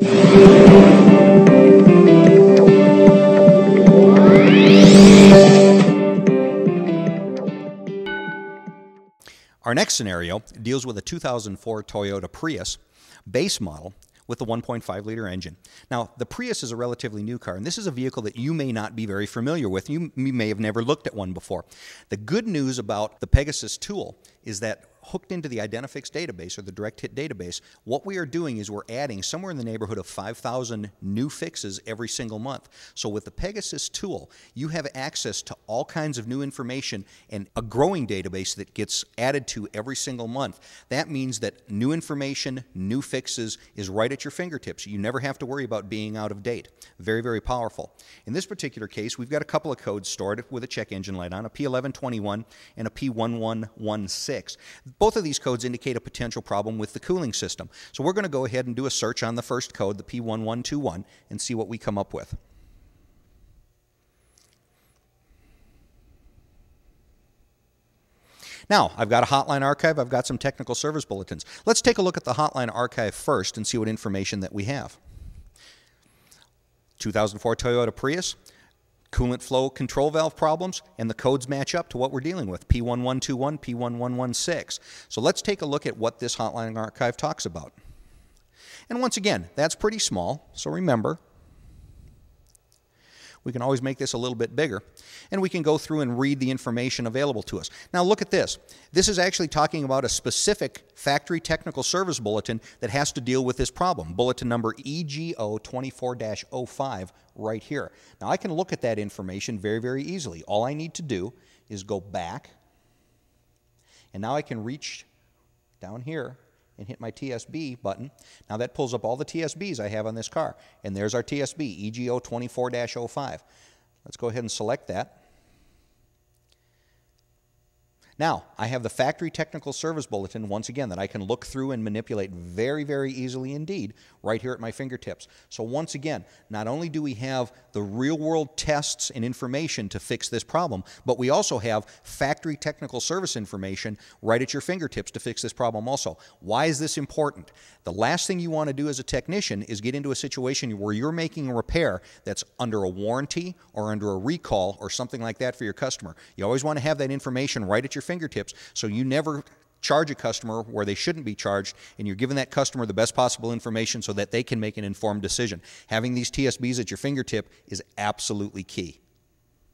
Our next scenario deals with a 2004 Toyota Prius base model with a 1.5 liter engine. Now, the Prius is a relatively new car, and this is a vehicle that you may not be very familiar with. You, may have never looked at one before. The good news about the Pegisys tool is that hooked into the Identifix database or the direct hit database, what we are doing is we're adding somewhere in the neighborhood of 5,000 new fixes every single month. So with the Pegisys tool, you have access to all kinds of new information and a growing database that gets added to every single month. That means that new information, new fixes is right at your fingertips. You never have to worry about being out of date. Very, very powerful. In this particular case, we've got a couple of codes stored with a check engine light on, a P1121 and a P1116. Both of these codes indicate a potential problem with the cooling system. So we're going to go ahead and do a search on the first code, the P1121, and see what we come up with. Now, I've got a hotline archive, I've got some technical service bulletins. Let's take a look at the hotline archive first and see what information that we have. 2004 Toyota Prius, coolant flow control valve problems, and the codes match up to what we're dealing with, P1121, P1116. So let's take a look at what this hotline archive talks about. And once again, that's pretty small, so remember, we can always make this a little bit bigger. And we can go through and read the information available to us. Now look at this. This is actually talking about a specific factory technical service bulletin that has to deal with this problem. Bulletin number EGO 24-05 right here. Now I can look at that information very, very easily. All I need to do is go back. And now I can reach down here and hit my TSB button. Now that pulls up all the TSBs I have on this car. And there's our TSB, EGO 24-05. Let's go ahead and select that. Now, I have the factory technical service bulletin once again that I can look through and manipulate very, very easily indeed right here at my fingertips. So once again, not only do we have the real world tests and information to fix this problem, but we also have factory technical service information right at your fingertips to fix this problem also. Why is this important? The last thing you want to do as a technician is get into a situation where you're making a repair that's under a warranty or under a recall or something like that for your customer. You always want to have that information right at your fingertips so you never charge a customer where they shouldn't be charged, and you're giving that customer the best possible information so that they can make an informed decision. Having these TSBs at your fingertip is absolutely key.